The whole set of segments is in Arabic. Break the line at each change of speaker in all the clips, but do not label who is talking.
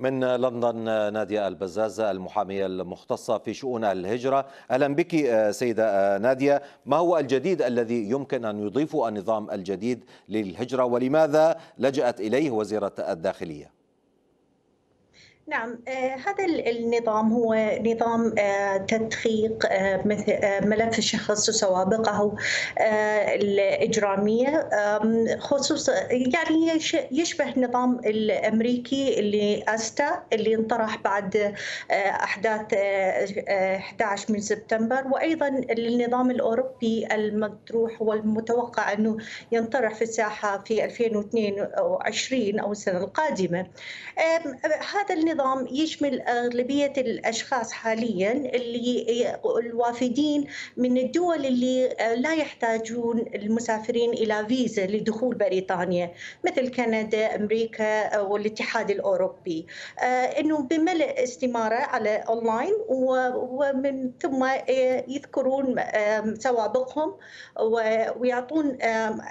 من لندن نادية البزازة المحامية المختصة في شؤون الهجرة أهلا بك سيدة نادية ما هو الجديد الذي يمكن أن يضيفه النظام الجديد للهجرة ولماذا لجأت إليه وزيرة الداخلية؟
نعم آه هذا النظام هو نظام آه تدقيق آه ملف الشخص وسوابقه الإجرامية خصوصا يعني يشبه النظام الأمريكي اللي أستا اللي انطرح بعد أحداث 11 من سبتمبر. وأيضا النظام الأوروبي المطروح والمتوقع أنه ينطرح في الساحة في 2022 أو السنة القادمة. هذا النظام النظام يشمل أغلبية الأشخاص حاليا اللي الوافدين من الدول اللي لا يحتاجون المسافرين إلى فيزا لدخول بريطانيا مثل كندا أمريكا والاتحاد الأوروبي. أنه بملء استمارة على أونلاين ومن ثم يذكرون سوابقهم ويعطون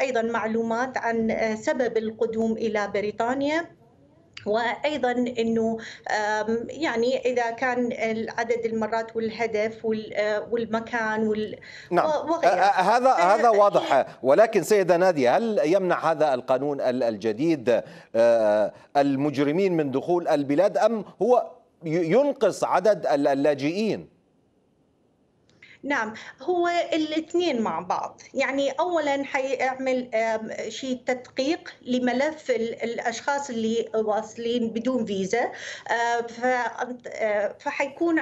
أيضا معلومات عن سبب القدوم إلى بريطانيا. وأيضا إنه يعني إذا كان عدد المرات والهدف والمكان وال
نعم. هذا هذا واضح. ولكن سيدة نادية هل يمنع هذا القانون الجديد المجرمين من دخول البلاد أم هو ينقص عدد اللاجئين؟
نعم هو الاثنين مع بعض. يعني اولا حيعمل شيء تدقيق لملف الأشخاص اللي واصلين بدون فيزا. فحيكون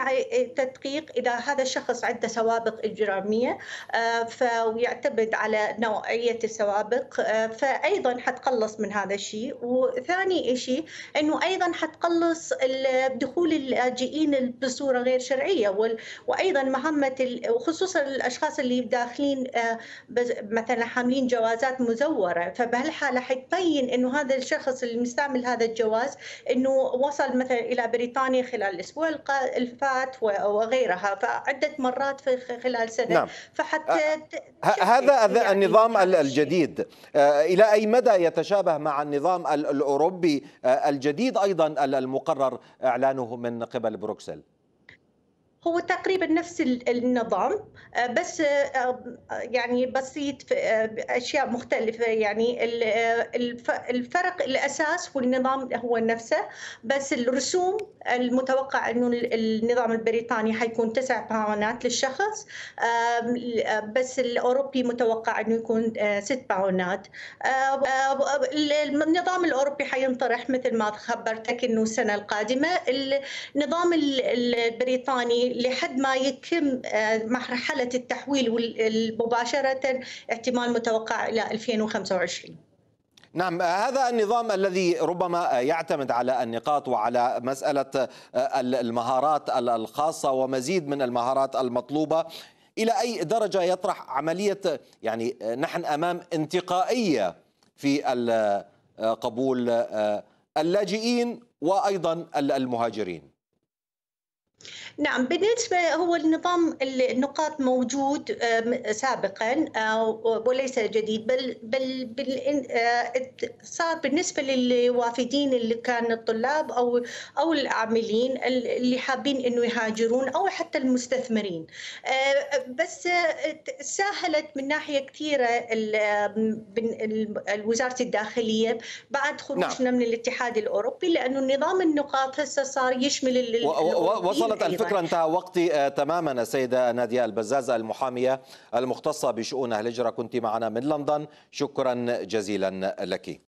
تدقيق إذا هذا الشخص عنده سوابق إجرامية فيعتمد على نوعية السوابق فايضا حتقلص من هذا الشيء وثاني شيء إنه أيضا حتقلص دخول اللاجئين بصورة غير شرعية وأيضا مهمة وخصوصا الأشخاص اللي داخلين مثلا حاملين جوازات مزورة. فبهالحالة حتبين إنه هذا الشخص اللي مستعمل هذا الجواز إنه وصل مثلا إلى بريطانيا خلال الأسبوع الفات وغيرها فعدة مرات في خلال سنة.
نعم. فحتى هذا يعني النظام الجديد. إلى أي مدى يتشابه مع النظام الأوروبي الجديد أيضا المقرر إعلانه من قبل بروكسل؟
هو تقريبا نفس النظام بس يعني بسيط أشياء مختلفة. يعني الفرق الأساس والنظام هو نفسه بس الرسوم المتوقع إنه النظام البريطاني حيكون تسع باونات للشخص بس الأوروبي متوقع إنه يكون ست باونات. النظام الأوروبي حينطرح مثل ما خبرتك إنه السنة القادمة. النظام البريطاني لحد ما يتم مرحلة التحويل مباشرة احتمال متوقع إلى 2025
نعم هذا النظام الذي ربما يعتمد على النقاط وعلى مسألة المهارات الخاصة ومزيد من المهارات المطلوبة. إلى أي درجة يطرح عملية يعني نحن أمام انتقائية في قبول اللاجئين وأيضا المهاجرين؟
نعم بالنسبة هو النظام النقاط موجود سابقا وليس جديد بل بل صار بالنسبة للوافدين اللي كانوا الطلاب أو أو العاملين اللي حابين إنه يهاجرون أو حتى المستثمرين بس سهلت من ناحية كثيرة وزارة الداخلية بعد خروجنا نعم. من الاتحاد الأوروبي لأنه نظام النقاط هسه صار يشمل
وصلت الفكرة انتهى وقتي. تماما السيدة نادية البزازة المحامية المختصة بشؤون الهجرة. كنت معنا من لندن. شكرا جزيلا لك.